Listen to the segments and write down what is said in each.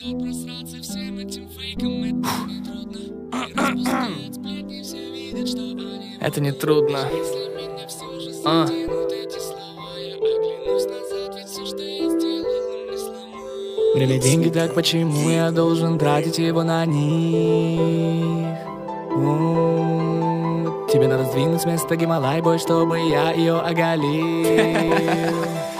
Так просраться всем этим фейком, это не трудно. Это не трудно. А. Время деньги, так почему я должен тратить его на них? Тебе надо сдвинуть с места Гималай, бой, чтобы я ее оголил.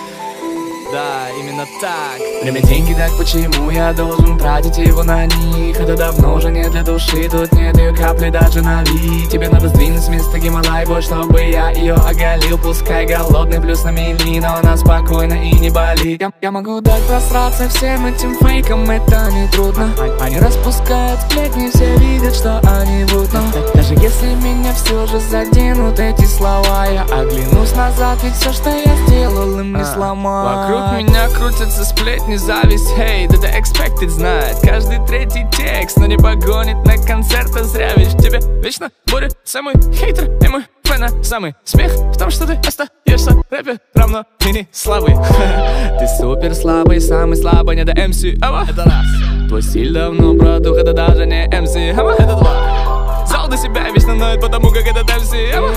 Да, именно так. Время деньги, так почему я должен тратить его на них? Это давно уже не для души, тут нет ее капли даже на вид. Тебе надо сдвинуть с места Гималай, бой, чтобы я ее оголил. Пускай голодный плюс на мели, но она спокойно и не болит. Я, я могу дать просраться всем этим фейкам, это не трудно Они распускают сплетни, все видят, что они врут Но даже если меня все же заденут эти слова Я оглянусь назад, ведь все, что я сделал, им сломать Вокруг меня крутятся сплетни, зависть, хейт, это expected знает Каждый третий текст, но не погонит на концерт, а зря Ведь в тебе вечно будет самый хейтер. И мой фэна Самый смех в том, что ты остаешься рэпер равно мини слабый. Ты супер слабый, самый слабый, не до МС, ава. Это раз. Твой стиль давно продух, это даже не МС, ава. Это два. Зал до себя вечно ноет, потому как это МС, ава.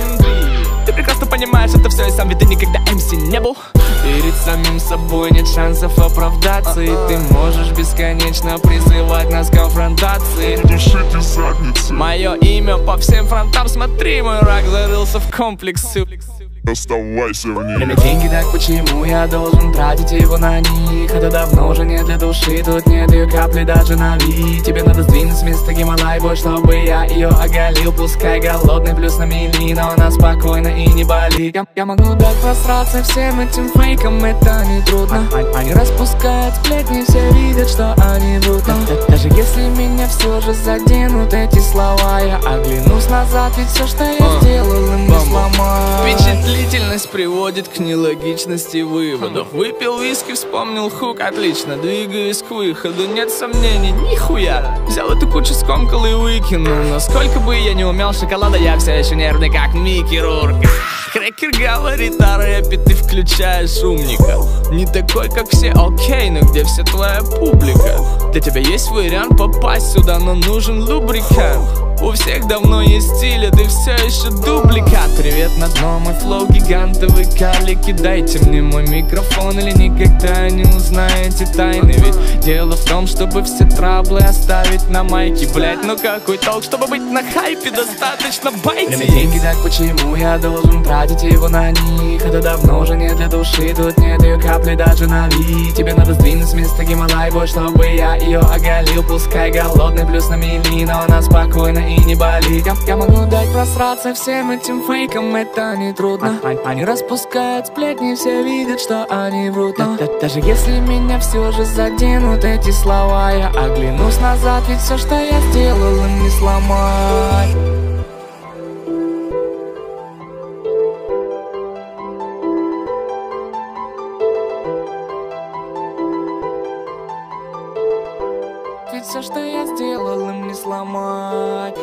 Ты прекрасно понимаешь, это все и сам, ведь ты никогда МС не был Перед самим собой нет шансов оправдаться И ты можешь бесконечно призывать нас к конфронтации. Дышите задницы, Мое имя по всем фронтам, смотри, мой рак зарылся в комплексы оставайся в ней. Время деньги, так почему я должен тратить его на них? Это давно уже не для души, тут нет ее капли даже на вид. Тебе надо сдвинуть с места Гималай, бой, чтобы я ее оголил. Пускай голодный плюс на мели, но она спокойно и не болит. Я, я могу дать просраться всем этим фейкам, это не трудно. Они распускают сплетни, все видят, что они врут. Но даже если меня все же заденут эти слова Я оглянусь назад, ведь все, что я сделал, им не сломать. Впечатлительность приводит к нелогичности выводов Выпил виски, вспомнил хук, отлично. Двигаюсь к выходу, нет сомнений, нихуя. Взял эту кучу, скомкал и выкинул. Но сколько бы я не умел шоколада, я все еще нервный, как Микки Рурк. Крекер говорит о рэпе, ты включаешь умника Не такой, как все, окей, но где вся твоя публика? Для тебя есть вариант попасть сюда, но нужен лубрикант у всех давно есть стиль, а ты все еще дубликат. Привет на дно, мой флоу гигантовый калики Дайте мне мой микрофон или никогда не узнаете тайны. Ведь дело в том, чтобы все траблы оставить на майке. Блять, ну какой толк, чтобы быть на хайпе, достаточно Время байте деньги, так почему я должен тратить его на них? Это давно уже не для души, тут нет ее капли даже на вид Тебе надо сдвинуть с места Гималай, чтобы я ее оголил. Пускай голодный плюс на мели, но она спокойно и не болит я, я могу дать просраться всем этим фейкам, это не трудно Они распускают сплетни, все видят, что они врут. Но даже если меня все же заденут эти слова Я оглянусь назад, ведь все, что я сделал, не сломать все, что я сделал, им не сломать